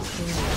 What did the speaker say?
has been